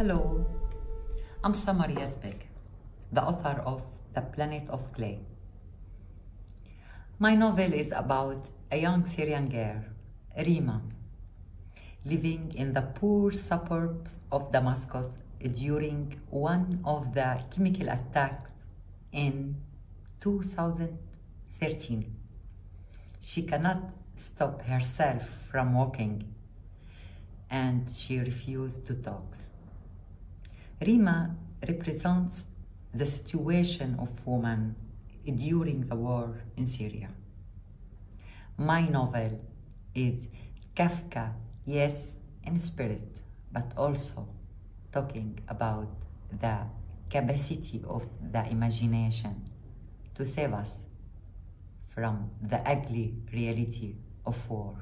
I'm Samar Yazbek, the author of The Planet of Clay. My novel is about a young Syrian girl, Rima, living in the poor suburbs of Damascus during one of the chemical attacks in 2013. She cannot stop herself from walking and she refused to talk. Rima represents the situation of women during the war in Syria. My novel is Kafka, yes, in spirit, but also talking about the capacity of the imagination to save us from the ugly reality of war.